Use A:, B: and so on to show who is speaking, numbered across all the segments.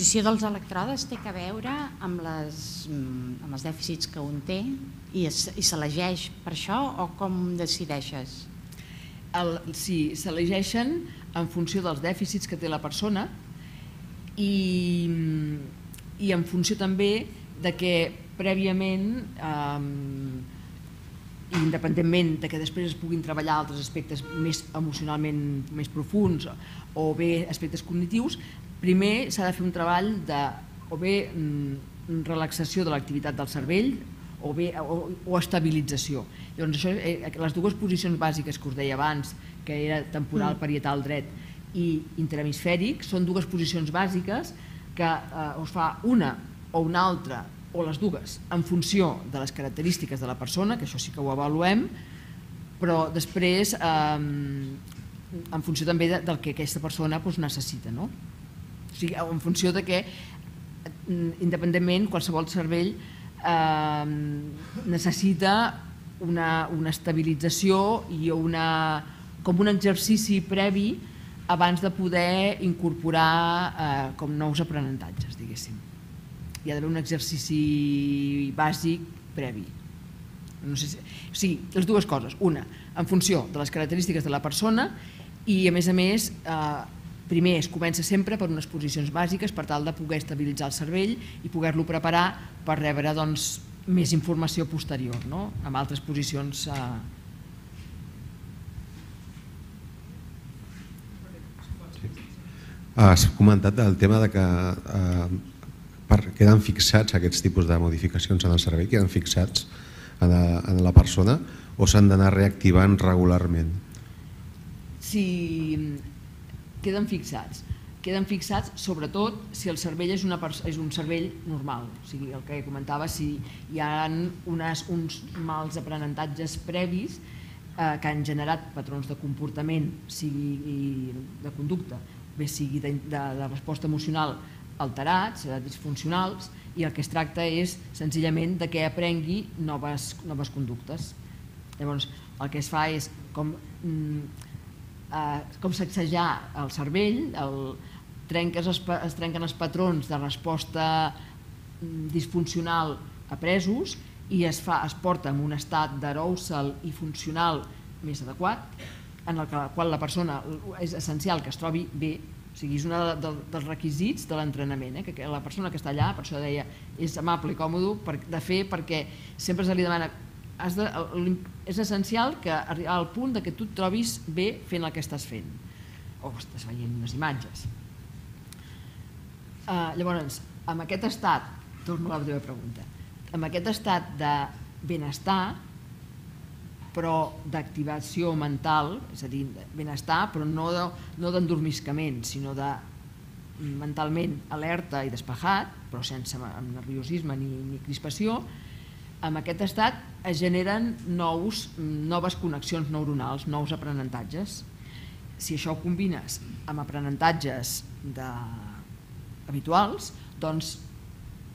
A: posició dels electrodes té que veure amb, les, mm, amb els dèficits que un té i, es, i s'elegeix per això o com decideixes?
B: El, sí, s'elegeixen en funció dels dèficits que té la persona i, i en funció també de que prèviament eh, independentment de que després es puguin treballar altres aspectes més emocionalment més profuns o bé aspectes cognitius, primer s'ha de fer un treball de o bé mm, relaxació de l'activitat del cervell o, bé, o, o estabilització. Llavors, això, eh, les dues posicions bàsiques que us deia abans, que era temporal, mm. parietal, dret i interhemisfèric, són dues posicions bàsiques que eh, us fa una o una altra o les dues, en funció de les característiques de la persona, que això sí que ho avaluem, però després eh, en funció també de, del que aquesta persona doncs, necessita. No? O sigui, en funció de que, independentment, qualsevol cervell eh, necessita una, una estabilització i una, com un exercici previ abans de poder incorporar eh, com nous aprenentatges, diguéssim hi ha d'haver un exercici bàsic previ. No sé si, o sigui, les dues coses. Una, en funció de les característiques de la persona i, a més a més, eh, primer es comença sempre per unes posicions bàsiques per tal de poder estabilitzar el cervell i poder-lo preparar per rebre doncs, més informació posterior, no? amb altres posicions eh,
C: Has comentat el tema de que eh, per, queden fixats aquests tipus de modificacions en el servei, queden fixats en la, en la persona o s'han d'anar reactivant regularment?
B: Si queden fixats, queden fixats sobretot si el cervell és, una, és un cervell normal, o sigui, el que comentava, si hi ha unes, uns mals aprenentatges previs eh, que han generat patrons de comportament, sigui de conducta, bé sigui de, de, de resposta emocional alterats, eh, disfuncionals, i el que es tracta és senzillament de que aprengui noves, noves conductes. Llavors, el que es fa és com, mm, eh, com sacsejar el cervell, el, trenques es, es trenquen els patrons de resposta mm, disfuncional apresos i es, fa, es porta en un estat d'arousal i funcional més adequat, en el qual la persona és essencial que es trobi bé o sigui, és un de, de, dels requisits de l'entrenament, eh? que, que la persona que està allà, per això deia, és amable i còmode per, de fer perquè sempre se li demana has de, és essencial que arribar al punt de que tu et trobis bé fent el que estàs fent o estàs veient unes imatges. Uh, llavors, amb aquest estat, torno a la teva pregunta, amb aquest estat de benestar però d'activació mental, és a dir, benestar, però no d'endormiscament, de, sinó de mentalment alerta i despejat, però sense nerviosisme ni, ni crispació, amb aquest estat es generen nous, noves connexions neuronals, nous aprenentatges. Si això ho combines amb aprenentatges de, habituals, doncs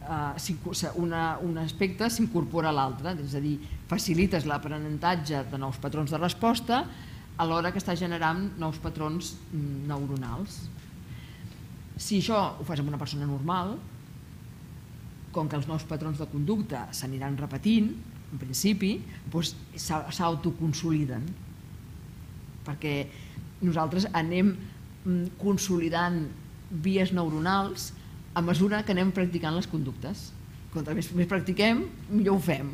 B: eh, una, un aspecte s'incorpora a l'altre, és a dir, facilites l'aprenentatge de nous patrons de resposta alhora que està generant nous patrons mm, neuronals. Si això ho fas amb una persona normal, com que els nous patrons de conducta s'aniran repetint, en principi, doncs s'autoconsoliden. Perquè nosaltres anem mm, consolidant vies neuronals a mesura que anem practicant les conductes. Contra més, més practiquem, millor ho fem,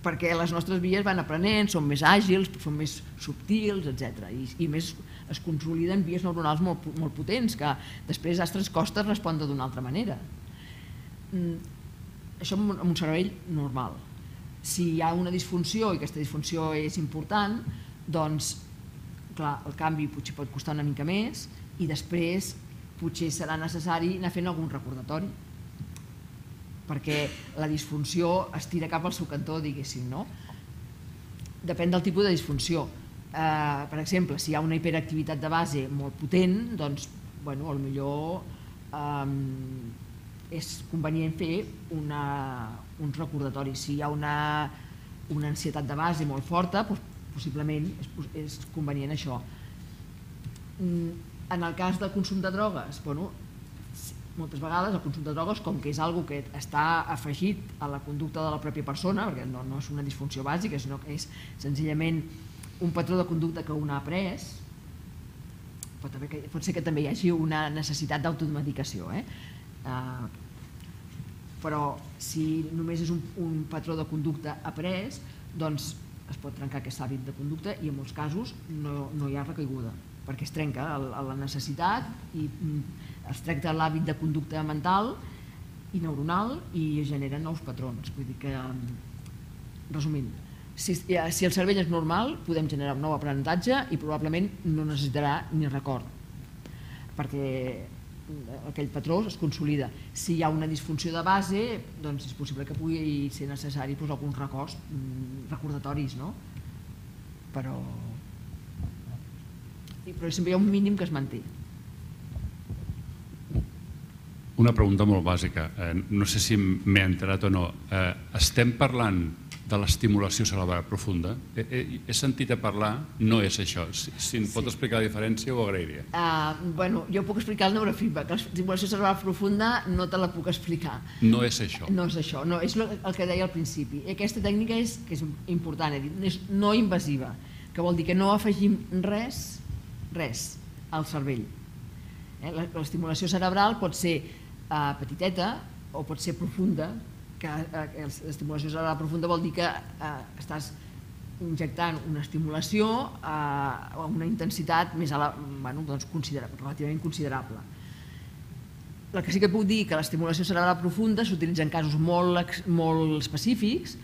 B: perquè les nostres vies van aprenent, són més àgils, són més subtils, etc. I, i més es consoliden vies neuronals molt, molt potents que després altres costes respondre d'una altra manera. Mm, això un, amb un cervell normal. Si hi ha una disfunció i aquesta disfunció és important, doncs clar, el canvi potser pot costar una mica més i després potser serà necessari anar fent algun recordatori perquè la disfunció es tira cap al seu cantó, diguéssim, no? Depèn del tipus de disfunció. Eh, per exemple, si hi ha una hiperactivitat de base molt potent, doncs, bueno, millor eh, és convenient fer una, uns recordatoris. Si hi ha una, una ansietat de base molt forta, doncs, possiblement és, és convenient això. Mm, en el cas del consum de drogues, bueno, moltes vegades el consum de drogues, com que és algo que està afegit a la conducta de la pròpia persona, perquè no, no és una disfunció bàsica, sinó que és senzillament un patró de conducta que un ha après, pot, haver, pot ser que també hi hagi una necessitat d'automedicació, eh? Uh, però si només és un, un patró de conducta après, doncs es pot trencar aquest hàbit de conducta i en molts casos no, no hi ha recaiguda perquè es trenca el, la necessitat i mm, es tracta l'hàbit de conducta mental i neuronal i genera nous patrons. Vull dir que, mm, resumint, si, si el cervell és normal, podem generar un nou aprenentatge i probablement no necessitarà ni record, perquè aquell patró es consolida. Si hi ha una disfunció de base, doncs és possible que pugui ser necessari doncs, alguns records recordatoris, no? Però, però sempre hi ha un mínim que es manté.
D: Una pregunta molt bàsica, eh, no sé si m'he enterat o no. Eh, estem parlant de l'estimulació cerebral profunda? He, he, he sentit a parlar, no és això. Si, si em pot explicar la diferència ho agrairia.
B: Uh, bueno, jo puc explicar el neurofeedback. L'estimulació cerebral profunda no te la puc explicar.
D: No és això.
B: No és això, no, és el que deia al principi. Aquesta tècnica és, que és important, he dit, és no invasiva, que vol dir que no afegim res, res, al cervell. Eh? L'estimulació cerebral pot ser uh, petiteta o pot ser profunda, que eh, l'estimulació cerebral profunda vol dir que eh, estàs injectant una estimulació eh, a una intensitat més la, bueno, doncs considerable, relativament considerable. El que sí que puc dir que l'estimulació cerebral profunda s'utilitza en casos molt, molt específics,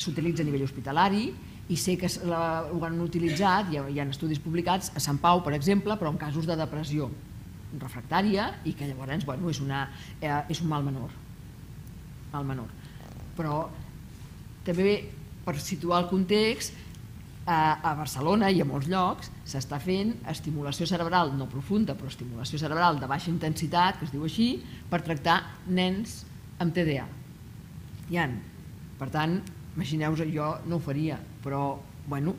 B: s'utilitza a nivell hospitalari i sé que ho han utilitzat, hi ha, hi ha estudis publicats a Sant Pau, per exemple, però en casos de depressió refractària i que llavors bueno, és, una, eh, és un mal menor. Mal menor. Però també per situar el context, a, Barcelona i a molts llocs s'està fent estimulació cerebral no profunda, però estimulació cerebral de baixa intensitat, que es diu així, per tractar nens amb TDA. Hi han. Per tant, imagineu-vos, jo no ho faria, però, bueno,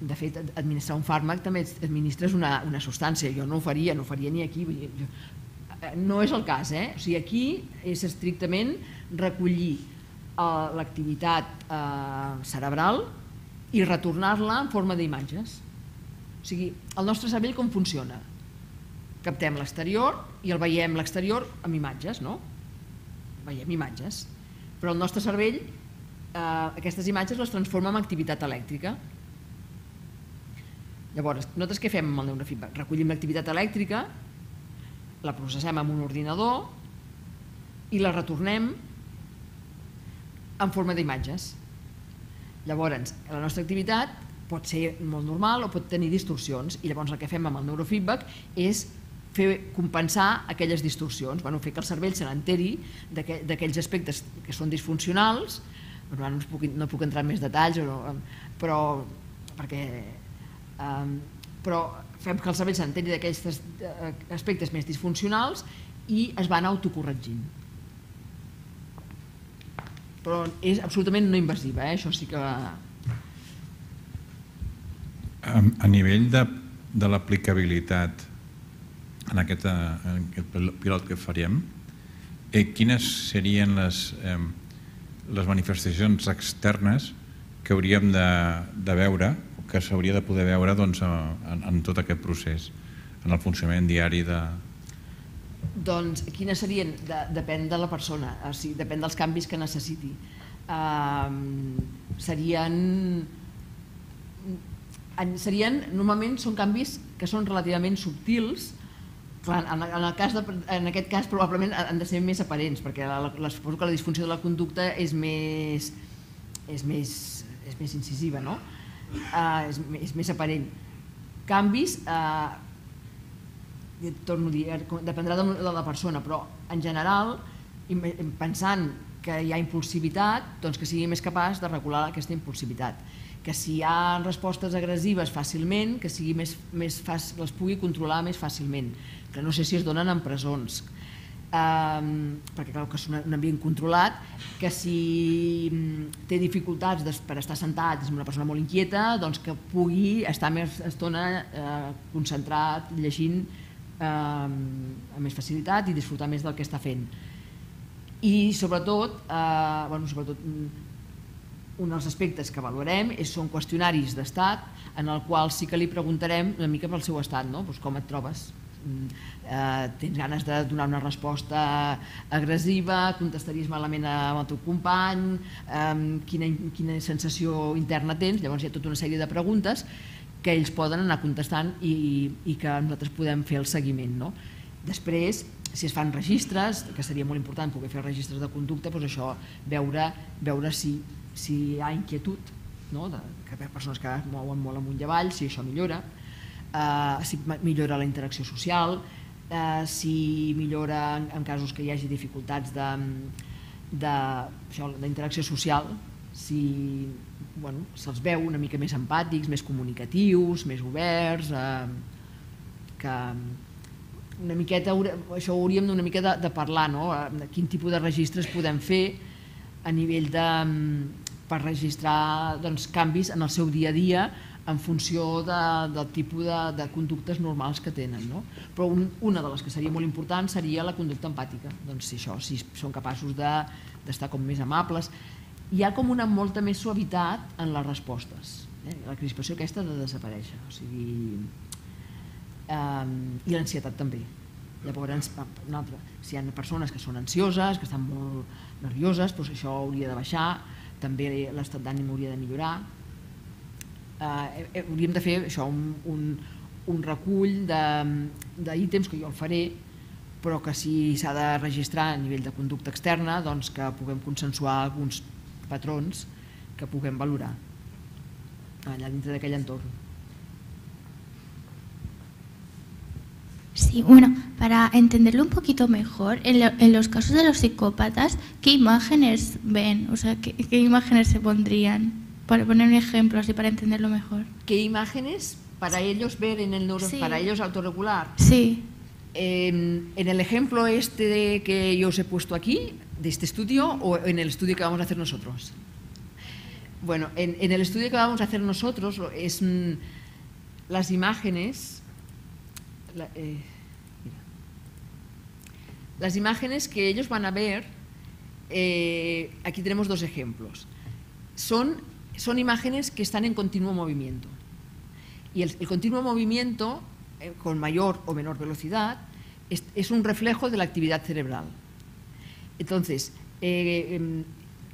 B: de fet, administrar un fàrmac també administres una, una substància, jo no ho faria, no ho faria ni aquí, no és el cas, eh? O sigui, aquí és estrictament recollir eh, l'activitat eh, cerebral i retornar-la en forma d'imatges. O sigui, el nostre cervell com funciona? Captem l'exterior i el veiem l'exterior amb imatges, no? Veiem imatges. Però el nostre cervell eh, aquestes imatges les transforma en activitat elèctrica Llavors, nosaltres què fem amb el neurofeedback? Recollim l'activitat elèctrica, la processem amb un ordinador i la retornem en forma d'imatges. Llavors, la nostra activitat pot ser molt normal o pot tenir distorsions i llavors el que fem amb el neurofeedback és fer compensar aquelles distorsions, bueno, fer que el cervell se n'enteri d'aquells aspectes que són disfuncionals, no, puc, no puc entrar en més detalls, però perquè Um, però fem que el cervell s'entengui d'aquests uh, aspectes més disfuncionals i es van autocorregint. Però és absolutament no invasiva, eh? això sí que...
E: A nivell de, de l'aplicabilitat en, aquest, en aquest pilot que faríem, eh, quines serien les, eh, les manifestacions externes que hauríem de, de veure que s'hauria de poder veure doncs, en, en tot aquest procés, en el funcionament diari de...
B: Doncs quines serien? De, depèn de la persona, o sigui, depèn dels canvis que necessiti. Uh, serien serien, normalment són canvis que són relativament subtils, Clar, en, en, el cas de, en aquest cas probablement han de ser més aparents, perquè la, la, que la disfunció de la conducta és més, és més, és més incisiva, no? Eh, és, és més aparent. Canvis, eh, torno a dir, eh, dependrà de la persona, però en general, pensant que hi ha impulsivitat, doncs que sigui més capaç de regular aquesta impulsivitat. Que si hi ha respostes agressives fàcilment, que sigui més, més fàcil, les pugui controlar més fàcilment, que no sé si es donen en presons, Um, perquè clar que és un ambient controlat, que si mm, té dificultats per estar sentat, és una persona molt inquieta, doncs que pugui estar més estona eh, concentrat, llegint eh, amb més facilitat i disfrutar més del que està fent. I sobretot, eh, bueno, sobretot mm, un dels aspectes que valorem és, són qüestionaris d'estat en el qual sí que li preguntarem una mica pel seu estat, no? pues com et trobes? Mm, eh, tens ganes de donar una resposta agressiva, contestaries malament amb el teu company, eh, quina, quina sensació interna tens, llavors hi ha tota una sèrie de preguntes que ells poden anar contestant i, i que nosaltres podem fer el seguiment. No? Després, si es fan registres, que seria molt important poder fer registres de conducta, doncs això, veure, veure si, si hi ha inquietud, no? de, que hi ha persones que es mouen molt amunt i avall, si això millora, eh, si millora la interacció social, eh, si millora en, en casos que hi hagi dificultats d'interacció social, si bueno, se'ls veu una mica més empàtics, més comunicatius, més oberts, eh, que una miqueta, això hauríem d'una mica de, de parlar, no? de quin tipus de registres podem fer a nivell de, per registrar doncs, canvis en el seu dia a dia en funció de, del tipus de, de conductes normals que tenen. No? Però un, una de les que seria molt important seria la conducta empàtica. Doncs si això, si són capaços d'estar de, com més amables, hi ha com una molta més suavitat en les respostes. Eh? La crispació aquesta ha de desaparèixer. O sigui, eh, I l'ansietat també. Llavors, altra, si hi ha persones que són ansioses, que estan molt nervioses, doncs això hauria de baixar, també l'estat d'ànim hauria de millorar. Eh, eh, hauríem de fer això, un, un, un recull d'ítems que jo el faré però que si s'ha de registrar a nivell de conducta externa doncs que puguem consensuar alguns patrons que puguem valorar allà dintre d'aquell entorn.
F: Sí, bueno, para entenderlo un poquito mejor, en, lo, en, los casos de los psicópatas, ¿qué imágenes ven? O sea, ¿qué, qué imágenes se pondrían? Para poner un ejemplo así para entenderlo mejor.
B: ¿Qué imágenes para ellos ver en el neuro, sí. para ellos autorregular?
F: Sí.
B: En, en, el ejemplo este que yo os he puesto aquí, de este estudio o en el estudio que vamos a hacer nosotros? Bueno, en, en el estudio que vamos a hacer nosotros es mmm, las imágenes, la, eh, las imágenes que ellos van a ver, eh, aquí tenemos dos ejemplos, son, son imágenes que están en continuo movimiento. Y el, continuo movimiento, eh, con mayor o menor velocidad, es, un reflejo de la actividad cerebral. Entonces, eh,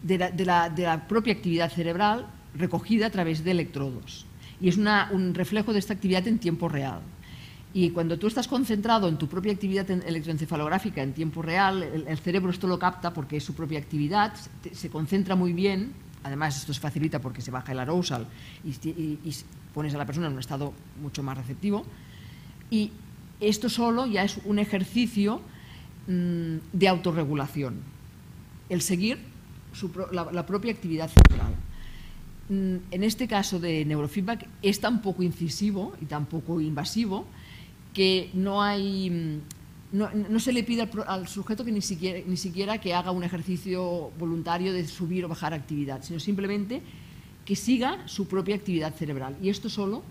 B: de, la, de, la, propia actividad cerebral recogida a través de electrodos. Y es un reflejo de esta actividad en tiempo real. Y cuando tú estás concentrado en tu propia actividad electroencefalográfica en tiempo real, el, cerebro esto lo capta porque es su propia actividad, se concentra muy bien, además esto se facilita porque se baja el arousal y, pones a la persona en un estado mucho más receptivo. Y esto solo ya es un ejercicio de autorregulación, el seguir la, propia actividad cerebral. En este caso de neurofeedback es tan poco incisivo y tan poco invasivo que no hay no, se le pide al, al, sujeto que ni siquiera, ni siquiera que haga un ejercicio voluntario de subir o bajar actividad, sino simplemente que siga su propia actividad cerebral. Y esto solo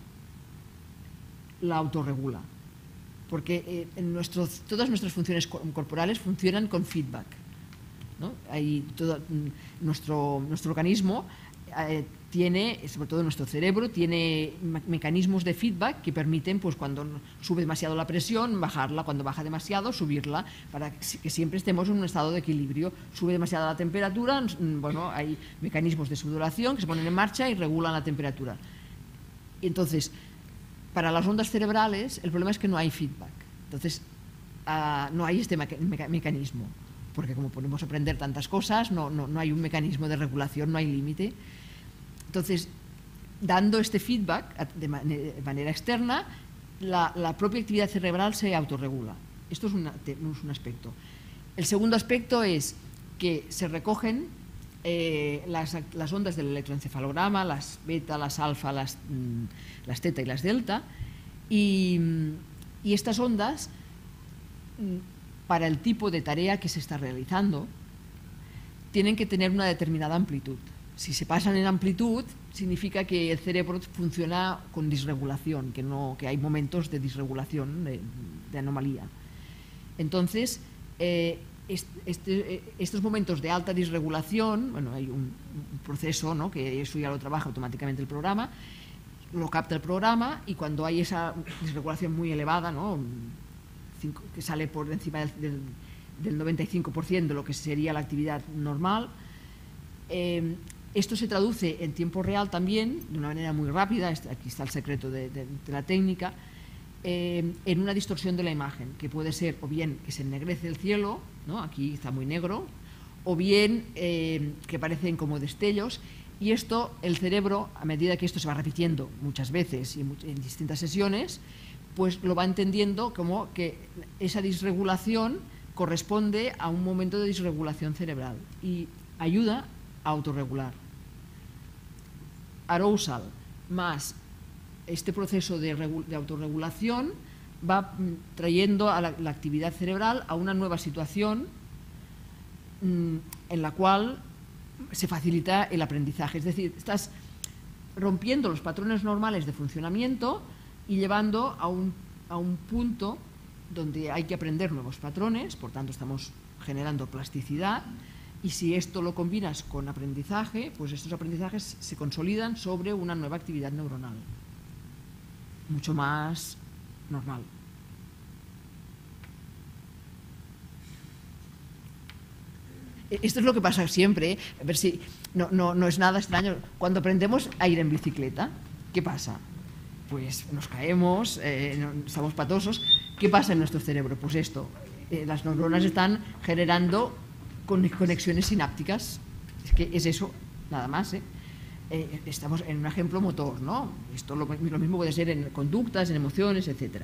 B: la autorregula porque eh, en todas nuestras funciones corporales funcionan con feedback. ¿no? Todo, mm, nuestro, nuestro organismo eh, tiene, sobre todo nuestro cerebro, tiene mecanismos de feedback que permiten, pues cuando sube demasiado la presión, bajarla, cuando baja demasiado, subirla, para que siempre estemos en un estado de equilibrio. Sube demasiado la temperatura, bueno, hay mecanismos de sudoración que se ponen en marcha y regulan la temperatura. Entonces, para las ondas cerebrales el problema es que no hay feedback. Entonces, uh, no hay este meca meca mecanismo, porque como podemos aprender tantas cosas, no, no, no, hay un mecanismo de regulación, no hay límite. Entonces, dando este feedback de, man de manera externa, la, la, propia actividad cerebral se autorregula. Esto es, una, es un aspecto. El segundo aspecto es que se recogen eh, las, las, ondas del electroencefalograma, las beta, las alfa, las, mm, las teta y las delta, y, y, estas ondas, mm, para el tipo de tarea que se está realizando, tienen que tener una determinada amplitud. Si se pasan en amplitud, significa que el cerebro funciona con disregulación, que, no, que hay momentos de disregulación, de, anomalía. Entonces, eh, este, eh, estos momentos de alta disregulación, bueno, hay un, un proceso ¿no? que eso ya lo trabaja automáticamente el programa, lo capta el programa y cuando hay esa disregulación muy elevada, ¿no? Que sale por encima del, del, del 95% de lo que sería la actividad normal, eh, esto se traduce en tiempo real también, de una manera muy rápida, aquí está el secreto de la técnica, eh, en una distorsión de la imagen, que puede ser o bien que se ennegrece el cielo, ¿no? aquí está muy negro, o bien eh, que parecen como destellos, y esto, el cerebro, a medida que esto se va repitiendo muchas veces y en distintas sesiones, pues lo va entendiendo como que esa disregulación corresponde a un momento de disregulación cerebral y ayuda a autorregular. Arousal más este proceso de, de autorregulación va mm, trayendo a la, actividad cerebral a una nueva situación mmm, en la cual se facilita el aprendizaje. Es decir, estás rompiendo los patrones normales de funcionamiento y llevando a un, a un punto donde hay que aprender nuevos patrones, por tanto estamos generando plasticidad y si esto lo combinas con aprendizaje, pues estos aprendizajes se consolidan sobre una nueva actividad neuronal, mucho más normal. Esto es lo que pasa siempre, ¿eh? a ver si no, no, no es nada extraño. Cuando aprendemos a ir en bicicleta, ¿qué pasa? Pues nos caemos, eh, estamos patosos. ¿Qué pasa en nuestro cerebro? Pues esto, eh, las neuronas están generando conexiones sinápticas. Es que es eso, nada más. ¿eh? Eh, estamos en un ejemplo motor, ¿no? Esto lo, lo, mismo puede ser en conductas, en emociones, etc.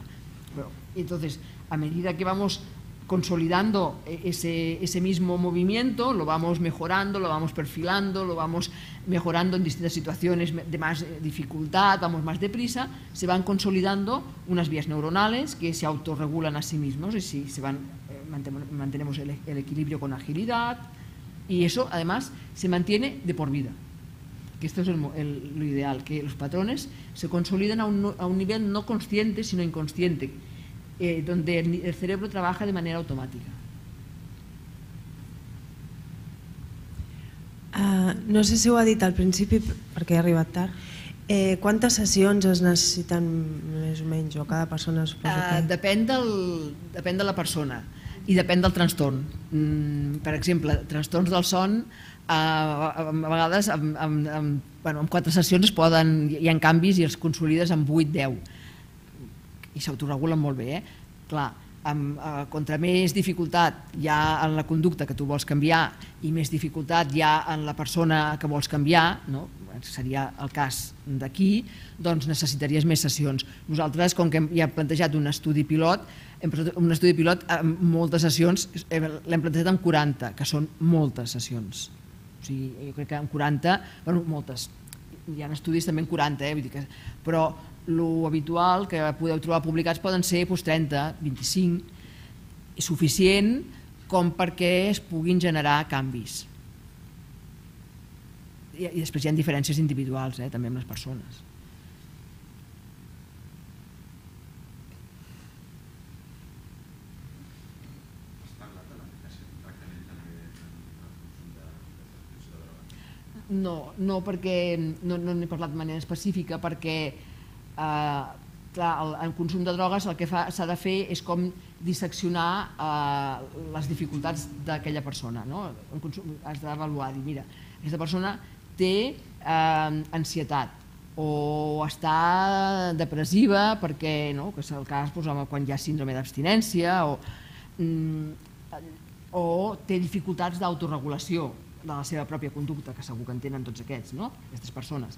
B: Bueno, entonces, a medida que vamos consolidando ese, ese, mismo movimiento, lo vamos mejorando, lo vamos perfilando, lo vamos mejorando en distintas situaciones de más dificultad, vamos más deprisa, se van consolidando unas vías neuronales que se autorregulan a sí mismos y si se van mantenemos el, el, equilibrio con agilidad y eso además se mantiene de por vida. Que esto es el, lo ideal, que los patrones se consoliden a un, a un, nivel no consciente sino inconsciente, eh, donde el, el cerebro trabaja de manera automática.
G: Uh, no sé si ho ha dit al principi perquè he arribat tard, Eh, quantes sessions es necessiten més o menys, o cada persona es posa uh,
B: depèn, del, depèn de la persona i depèn del trastorn. Mm, per exemple, trastorns del son, a, a vegades amb, amb, amb, bueno, amb quatre sessions es poden, hi ha canvis i els consolides amb 8-10 i s'autoregulen molt bé. Eh? Clar, amb, eh, contra més dificultat hi ha en la conducta que tu vols canviar i més dificultat hi ha en la persona que vols canviar, no? seria el cas d'aquí, doncs necessitaries més sessions. Nosaltres, com que ja hem plantejat un estudi pilot, hem un estudi pilot amb moltes sessions, l'hem plantejat amb 40, que són moltes sessions. O sigui, jo crec que amb 40, bueno, moltes, hi ha estudis també en 40, eh? Vull dir que, però lo habitual que podeu trobar publicats poden ser doncs, 30, 25, i suficient com perquè es puguin generar canvis i, i després hi ha diferències individuals eh, també amb les persones. No, no perquè no n'he no parlat de manera específica perquè eh, clar, el, el consum de drogues el que s'ha de fer és com disseccionar eh, les dificultats d'aquella persona. No? El consum, has d'avaluar, dir, mira, aquesta persona té eh, ansietat o està depressiva perquè, no, que és el cas doncs, quan hi ha síndrome d'abstinència o, mm, o té dificultats d'autoregulació de la seva pròpia conducta, que segur que en tenen tots aquests, no? aquestes persones.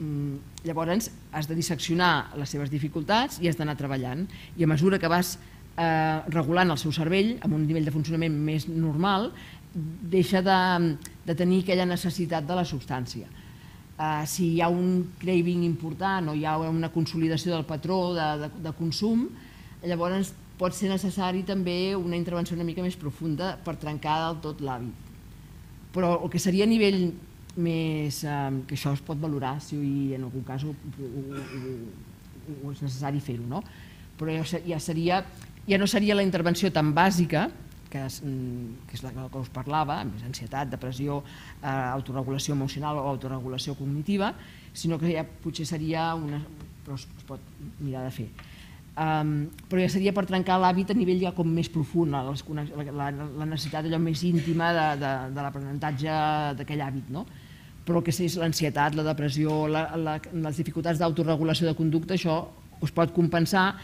B: Mm, llavors has de disseccionar les seves dificultats i has d'anar treballant i a mesura que vas eh, regulant el seu cervell amb un nivell de funcionament més normal deixa de, de tenir aquella necessitat de la substància. Uh, si hi ha un craving important o hi ha una consolidació del patró de, de, de consum, llavors pot ser necessari també una intervenció una mica més profunda per trencar del tot l'hàbit. Però el que seria a nivell més eh, que això es pot valorar si en algun cas ho, ho, ho, ho és necessari fer-ho, no? Però ja, ja seria ja no seria la intervenció tan bàsica que és, mm, que és la que us parlava, més ansietat, depressió, eh, autorregulació emocional o autorregulació cognitiva, sinó que ja potser seria una... però es, es pot mirar de fer. Um, però ja seria per trencar l'hàbit a nivell ja com més profund, la, la, la, necessitat allò més íntima de, de, de l'aprenentatge d'aquell hàbit, no? Però que és l'ansietat, la depressió, la, la, les dificultats d'autoregulació de conducta, això us pot compensar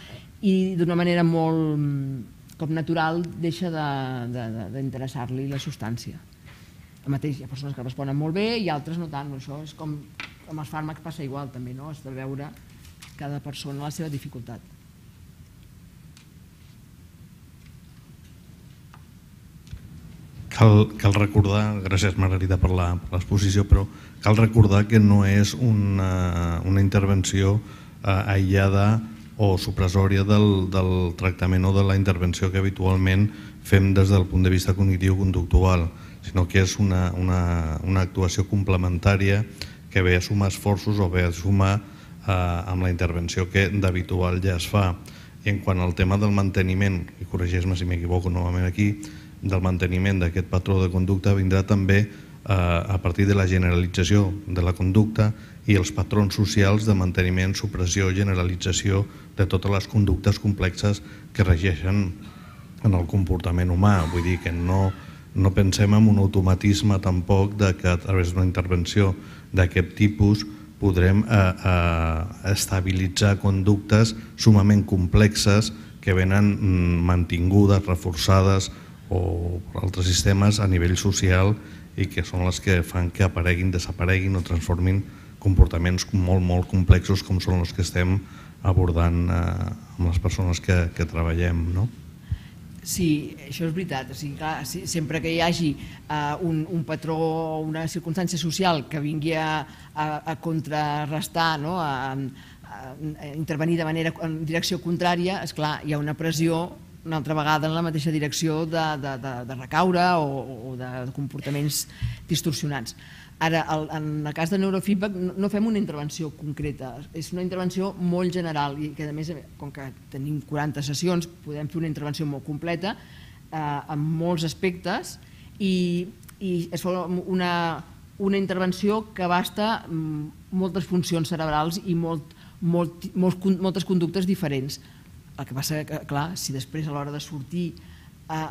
B: i d'una manera molt mm, com natural deixa de- de- de- d'interessar-li la substància. El mateix, hi ha persones que responen molt bé i altres no tant. Això és com amb els fàrmacs passa igual també, no? Has de veure cada persona la seva dificultat.
H: Cal, cal recordar, gràcies Margarita per l'exposició, però cal recordar que no és una, una intervenció eh, aïllada o supressòria del, del tractament o de la intervenció que habitualment fem des del punt de vista cognitiu-conductual, sinó que és una, una, una actuació complementària que ve a sumar esforços o ve a sumar eh, amb la intervenció que d'habitual ja es fa. I en quant al tema del manteniment, i corregeix-me si m'equivoco novament aquí, del manteniment d'aquest patró de conducta vindrà també eh, a partir de la generalització de la conducta i els patrons socials de manteniment, supressió, generalització de totes les conductes complexes que regeixen en el comportament humà. Vull dir que no, no pensem en un automatisme tampoc de que a través d'una intervenció d'aquest tipus podrem eh, eh, estabilitzar conductes sumament complexes que venen mm, mantingudes, reforçades o altres sistemes a nivell social i que són les que fan que apareguin, desapareguin o transformin comportaments molt, molt complexos com són els que estem abordant eh, amb les persones que, que treballem. No?
B: Sí, això és veritat. O sigui, clar, si, sempre que hi hagi uh, un, un patró o una circumstància social que vingui a, a, a contrarrestar, no? a, a, a intervenir de manera en direcció contrària, és clar, hi ha una pressió una altra vegada en la mateixa direcció de, de, de, de recaure o, o de comportaments distorsionats. Ara, el, en el cas de neurofeedback no, fem una intervenció concreta, és una intervenció molt general i que a més, com que tenim 40 sessions, podem fer una intervenció molt completa eh, en molts aspectes i, i fa una, una intervenció que abasta mm, moltes funcions cerebrals i molt, molt, molt, moltes conductes diferents. El que passa que, clar, si després a l'hora de sortir eh,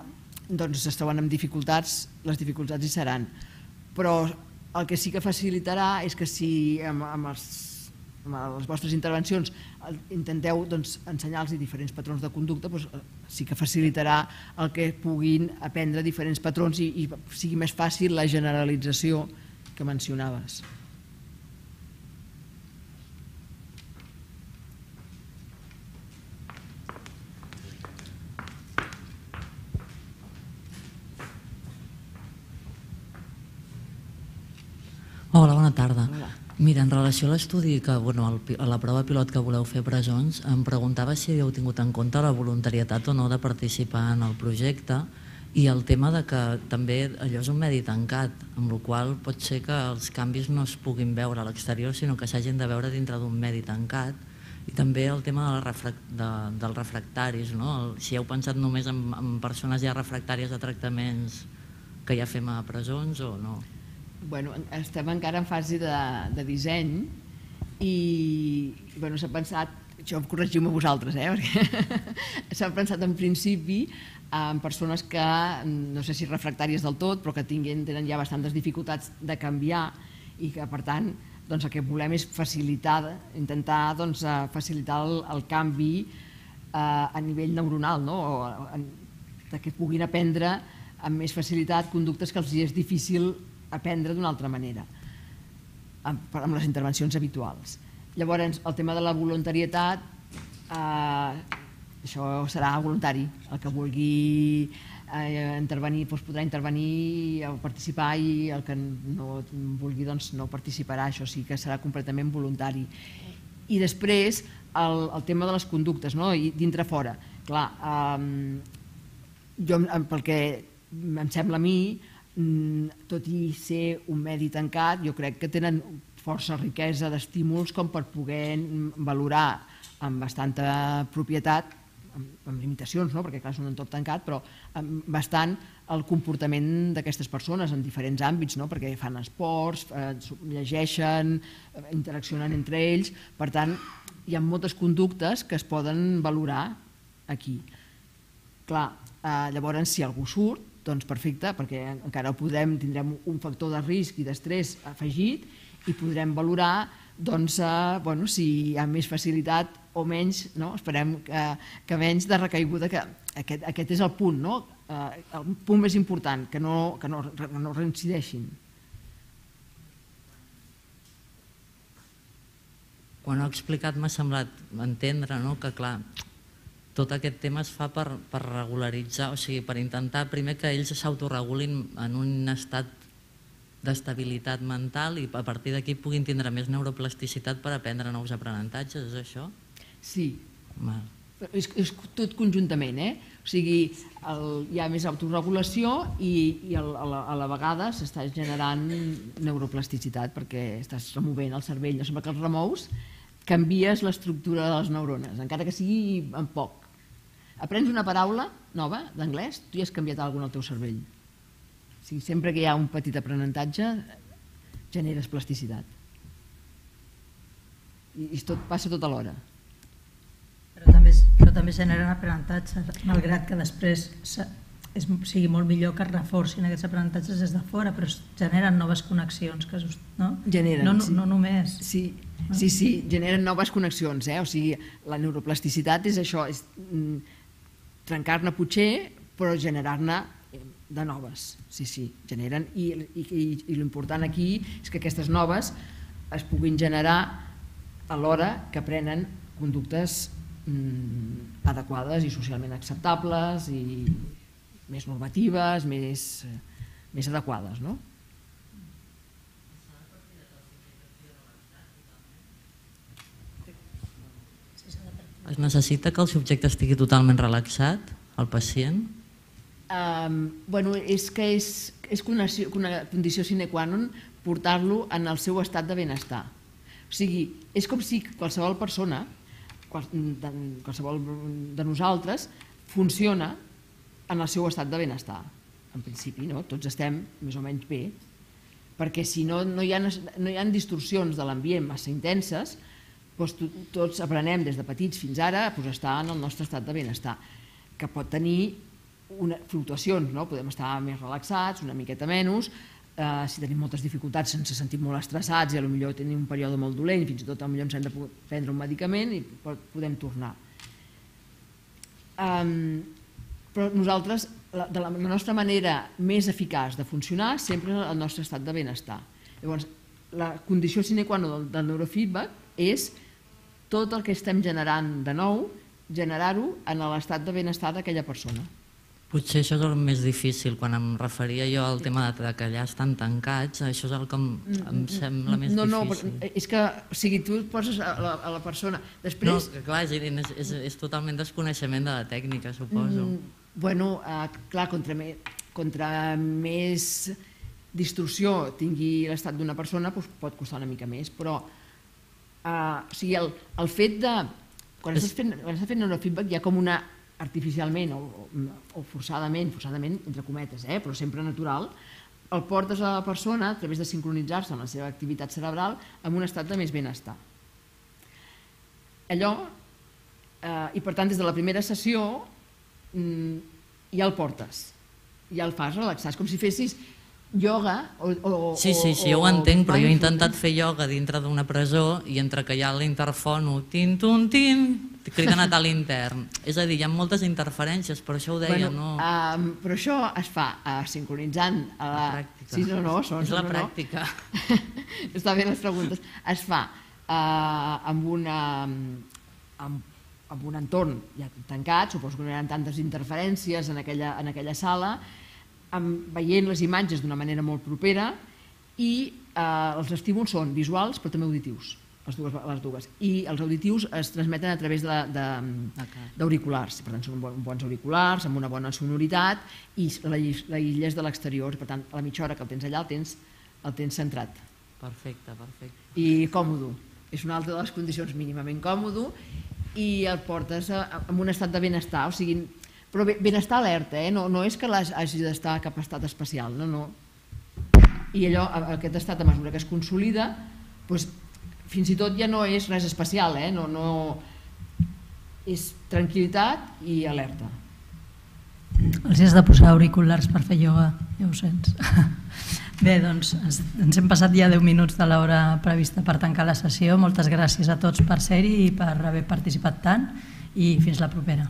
B: doncs es troben amb dificultats, les dificultats hi seran. Però el que sí que facilitarà és que si amb, amb, els, amb les vostres intervencions intenteu doncs, ensenyar-los diferents patrons de conducta, doncs, eh, sí que facilitarà el que puguin aprendre diferents patrons i, i sigui més fàcil la generalització que mencionaves.
I: Mira, en relació a l'estudi, que, bueno, pi- a la prova pilot que voleu fer a presons, em preguntava si havíeu tingut en compte la voluntarietat o no de participar en el projecte i el tema de que també allò és un medi tancat, amb la qual pot ser que els canvis no es puguin veure a l'exterior, sinó que s'hagin de veure dintre d'un medi tancat i també el tema de refrac de, dels refractaris, no? El, si heu pensat només en, en persones ja refractàries a tractaments que ja fem a presons o no?
B: Bueno, en- estem encara en fase de, de disseny i bueno, s'ha pensat, això corregiu-me vosaltres, eh, perquè s'ha pensat en principi en persones que, no sé si refractàries del tot, però que tinguin, tenen ja bastantes dificultats de canviar i que, per tant, doncs el que volem és facilitar, intentar doncs, eh, facilitar el, el canvi eh, a nivell neuronal, no? o, en, que puguin aprendre amb més facilitat conductes que els hi és difícil aprendre d'una altra manera amb, amb les intervencions habituals. Llavors, el tema de la voluntarietat, eh, això serà voluntari. El que vulgui eh, intervenir doncs podrà intervenir o participar i el que no vulgui doncs, no participarà. Això sí que serà completament voluntari. I després, el, el tema de les conductes, no? I dintre-fora. Clar, eh, jo, pel que em sembla a mi, tot i ser un medi tancat, jo crec que tenen força riquesa d'estímuls com per poder valorar amb bastanta propietat, amb, amb limitacions, no? perquè clar, és un entorn tancat, però amb bastant el comportament d'aquestes persones en diferents àmbits, no? perquè fan esports, eh, llegeixen, eh, interaccionen entre ells, per tant, hi ha moltes conductes que es poden valorar aquí. Clar, eh, llavors si algú surt, doncs perfecte, perquè encara podem, tindrem un factor de risc i d'estrès afegit i podrem valorar doncs, eh, bueno, si hi ha més facilitat o menys, no? esperem que, que menys de recaiguda, que aquest, aquest és el punt, no? eh, el punt més important, que no, que no, que no reincideixin.
I: Quan ho ha explicat m'ha semblat entendre no? que clar, tot aquest tema es fa per, per regularitzar, o sigui, per intentar primer que ells s'autoregulin en un estat d'estabilitat mental i a partir d'aquí puguin tindre més neuroplasticitat per aprendre nous aprenentatges, és això?
B: Sí.
I: Val.
B: És, és tot conjuntament, eh? O sigui, el, hi ha més autorregulació i, i el, a, la, a la vegada s'està generant neuroplasticitat perquè estàs removent el cervell, no sembla que els remous, canvies l'estructura de les neurones, encara que sigui en poc. Aprens una paraula nova d'anglès, tu ja has canviat alguna al teu cervell. O sigui, sempre que hi ha un petit aprenentatge, generes plasticitat. I, i tot passa tot alhora.
J: Però també, però també generen aprenentatges, malgrat que després és, sigui molt millor que es reforcin aquests aprenentatges des de fora, però generen noves connexions. Que, no?
B: Generen,
J: no, no,
B: sí.
J: no només.
B: Sí, sí, sí, generen noves connexions. Eh? O sigui, la neuroplasticitat és això, és mm, trencar-ne potser, però generar-ne eh, de noves. Sí, sí, generen. I, i, i, l'important aquí és que aquestes noves es puguin generar alhora que prenen conductes mm, adequades i socialment acceptables i més normatives, més, més adequades. No?
I: Es necessita que el subjecte estigui totalment relaxat, el pacient?
B: Um, bueno, és que és, és una, una condició sine qua non portar-lo en el seu estat de benestar. O sigui, és com si qualsevol persona, qualsevol de nosaltres, funciona en el seu estat de benestar. En principi, no? tots estem més o menys bé, perquè si no, no hi ha, no hi ha distorsions de l'ambient massa intenses, doncs tots aprenem des de petits fins ara doncs, a estar en el nostre estat de benestar, que pot tenir una, fluctuacions, no? podem estar més relaxats, una miqueta menys, eh, si tenim moltes dificultats ens sentim molt estressats i potser tenim un període molt dolent, fins i tot potser ens hem de prendre un medicament i podem tornar. Um, però nosaltres, la, de la, la nostra manera més eficaç de funcionar sempre és el nostre estat de benestar. Llavors, la condició sine qua non del, del neurofeedback és tot el que estem generant de nou, generar-ho en l'estat de benestar d'aquella persona.
I: Potser això és el més difícil, quan em referia jo al tema de que allà estan tancats, això és el que em, em sembla més
B: no, no,
I: difícil.
B: No, és que o sigui, tu et poses a la, a la persona. Després...
I: No, clar, és, és, és, és totalment desconeixement de la tècnica, suposo. Mm,
B: bueno, eh, clar, contra, me, contra més distorsió tingui l'estat d'una persona, doncs pot costar una mica més, però eh, o sigui, el, el fet de... Quan estàs fent, quan estàs fent neurofeedback hi ha com una artificialment o, o forçadament, forçadament entre cometes, eh, però sempre natural, el portes a la persona a través de sincronitzar-se amb la seva activitat cerebral en un estat de més benestar. Allò, eh, i per tant des de la primera sessió mm, ja el portes, ja el fas relaxar, és com si fessis ioga o, o,
I: Sí, sí, sí, jo ho entenc, però jo he intentat fer ioga dintre d'una presó i entre que hi ha l'interfono, tin, tun, tin, criden a tal intern. És a dir, hi ha moltes interferències, per això ho deia,
B: bueno,
I: no...
B: Um, però això es fa uh, sincronitzant a la...
I: La pràctica.
B: Sí, no, no, són,
I: És la
B: no,
I: pràctica.
B: No. Està bé les preguntes. Es fa uh, amb una... Amb, amb un entorn ja tancat, suposo que no hi ha tantes interferències en aquella, en aquella sala, amb, veient les imatges d'una manera molt propera i eh, els estímuls són visuals però també auditius. les dues, les dues. I els auditius es transmeten a través d'auriculars, per tant són bon- bons auriculars, amb una bona sonoritat i l'aïlles de l'exterior, per tant a la mitja hora que el tens allà el tens, el tens centrat.
I: Perfecte, perfecte.
B: I còmodo, és una altra de les condicions mínimament còmodo i el portes a, a, en un estat de benestar, o sigui, però be- benestar alerta, eh? no, no és que hagi d'estar a cap estat especial, no, no. I allò, aquest estat a mesura que es consolida, doncs, fins i tot ja no és res especial, eh? no, no, és tranquil·litat i alerta.
J: Els has de posar auriculars per fer ioga, ja ho sents. Bé, doncs ens hem passat ja 10 minuts de l'hora prevista per tancar la sessió. Moltes gràcies a tots per ser-hi i per haver participat tant i fins la propera.